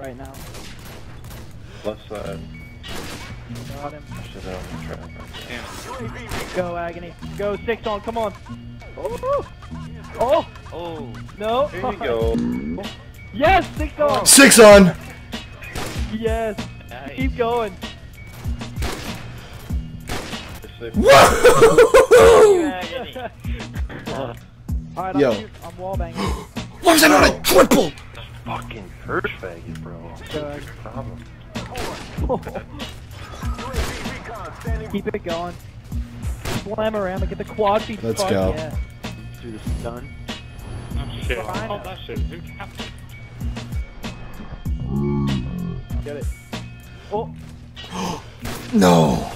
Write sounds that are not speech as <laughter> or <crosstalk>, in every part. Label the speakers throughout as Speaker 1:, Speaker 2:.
Speaker 1: right now.
Speaker 2: Left side.
Speaker 1: Got him.
Speaker 2: Shit out on the trap.
Speaker 1: Go, Agony. Go, six on, come on. Oh! Oh!
Speaker 3: Oh,
Speaker 1: No! Here you
Speaker 2: go.
Speaker 1: <laughs> Yes, six on!
Speaker 4: Six on.
Speaker 1: Yes!
Speaker 3: nice. Keep
Speaker 1: going.
Speaker 2: Just say- Woo!
Speaker 4: <laughs>
Speaker 1: Alright, Yo. I'm, shoot- I'm wallbanging.
Speaker 4: Why was I not a triple?
Speaker 2: Fucking first faggot, bro. What's Go, your Agony. problem?
Speaker 1: <laughs> Keep it going. Slam around and get the quad feed. Let's fuck go. Yeah.
Speaker 3: Through the stun.
Speaker 5: Shit. Oh, that shit. Who capped?
Speaker 1: Get it. Oh!
Speaker 4: <gasps> No.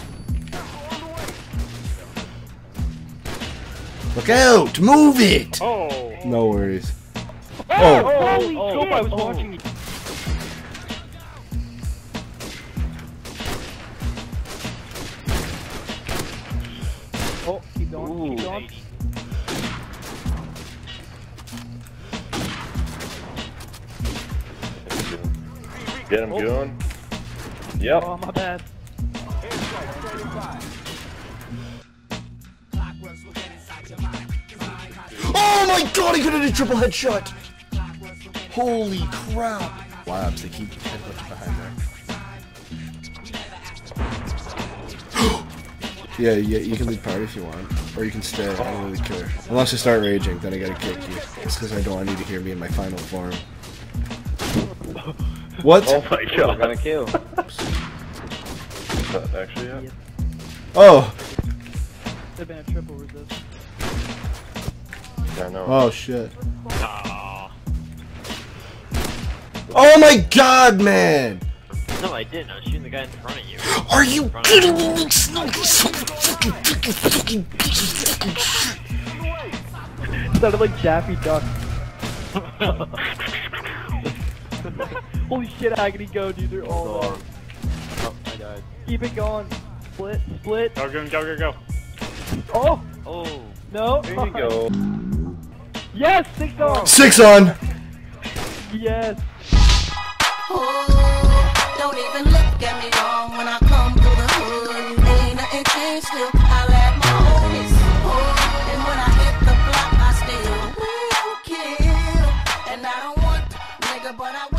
Speaker 4: Look out! Move it!
Speaker 5: Oh.
Speaker 4: No worries. Oh!
Speaker 1: Oh. Holy Oh, shit! I was oh. watching you. Oh, keep going, keep going.
Speaker 2: Get him oh. going. Yep.
Speaker 1: Oh, my bad.
Speaker 4: Oh my god, he could have did a triple headshot! Holy crap! Labs, they keep headbutts behind there. <gasps> yeah, yeah, you can leave party if you want. Or you can stay, I don't really care. Unless I start raging, then I gotta kick you. It's because I don't want you to hear me in my final form. <laughs> What? Oh
Speaker 2: my We're god. gonna kill. Is that actually it?
Speaker 4: Oh!
Speaker 1: Could have been a triple resist.
Speaker 2: Yeah, I know. Oh
Speaker 4: shit.
Speaker 3: Aw.
Speaker 2: Oh my
Speaker 4: god, man!
Speaker 3: No, I didn't. I was shooting the guy in front of you.
Speaker 4: Are you kidding me? Nick Snow, you son fucking, fucking, fucking piece fucking shit!
Speaker 1: Sounded like <laughs> Daffy Duck.
Speaker 3: <laughs>
Speaker 1: Holy shit, Agony, go, dude. They're all there.
Speaker 3: Oh, I died.
Speaker 1: Keep it going. Split, split.
Speaker 5: Go, go, go, go, go.
Speaker 1: Oh!
Speaker 3: Oh,
Speaker 1: No! Here you go.
Speaker 2: <laughs>
Speaker 1: Yes! Six on!
Speaker 4: Six on!
Speaker 1: Yes!
Speaker 6: hood. Don't even look at me wrong when I come through the hood. Ain't nothing changed still. I my. And when I hit the block, I still will kill. And I don't want nigga, but I